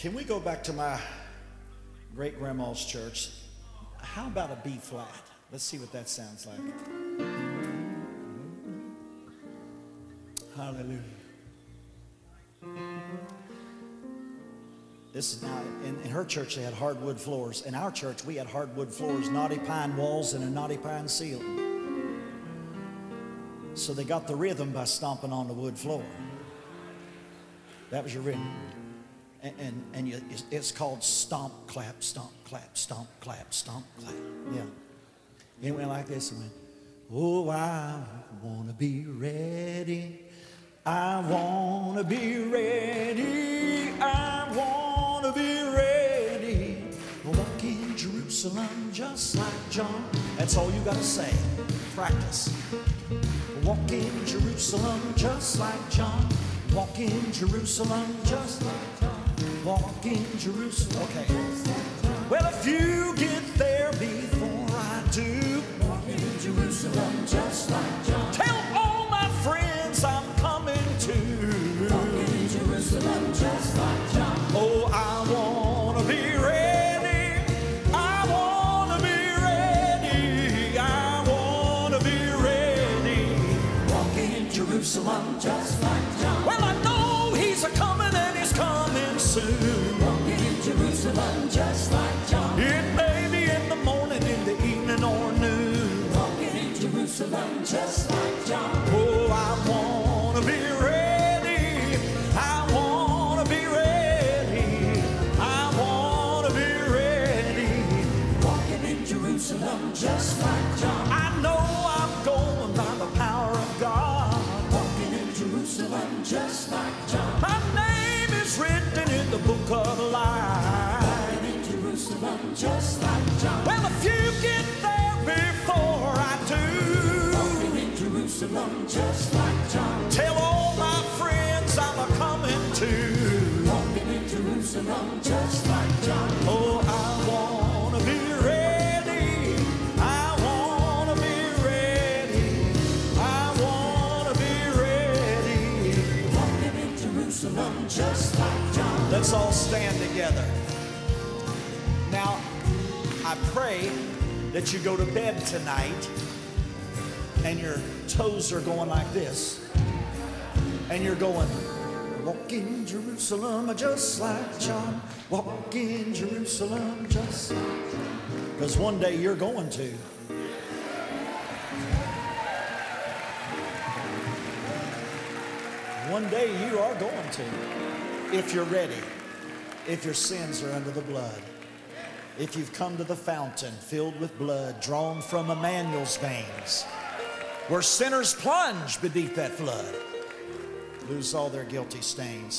Can we go back to my great grandma's church? How about a B flat? Let's see what that sounds like. Hallelujah. This is now in, in her church they had hardwood floors. In our church we had hardwood floors, knotty pine walls, and a knotty pine ceiling. So they got the rhythm by stomping on the wood floor. That was your rhythm and, and, and you, it's called stomp, clap, stomp, clap, stomp, clap, stomp, clap. Yeah. It went like this. It went, oh, I want to be ready. I want to be ready. I want to be ready. Walk in Jerusalem just like John. That's all you got to say. Practice. Walk in Jerusalem just like John. Walk in Jerusalem just like John walk in Jerusalem. Okay. Well, if you get there before I do, walk in Jerusalem just like John. Tell all my friends I'm coming too. Walk in Jerusalem just like John. Oh, I wanna be ready. I wanna be ready. I wanna be ready. Walk in Jerusalem just like John. Well, just like John. Oh, I wanna be ready. I wanna be ready. I wanna be ready. Walking in Jerusalem just like John. I know I'm going by the power of God. Walking in Jerusalem just like tell all my friends I'm a coming too. Walking in Jerusalem just like John. Oh, I wanna be ready. I wanna be ready. I wanna be ready. Walking in Jerusalem just like John. Let's all stand together. Now, I pray that you go to bed tonight and your toes are going like this. And you're going, walk in Jerusalem just like John. Walk in Jerusalem just like John. Because one day you're going to. One day you are going to, if you're ready, if your sins are under the blood, if you've come to the fountain filled with blood drawn from Emmanuel's veins, where sinners plunge beneath that flood, lose all their guilty stains.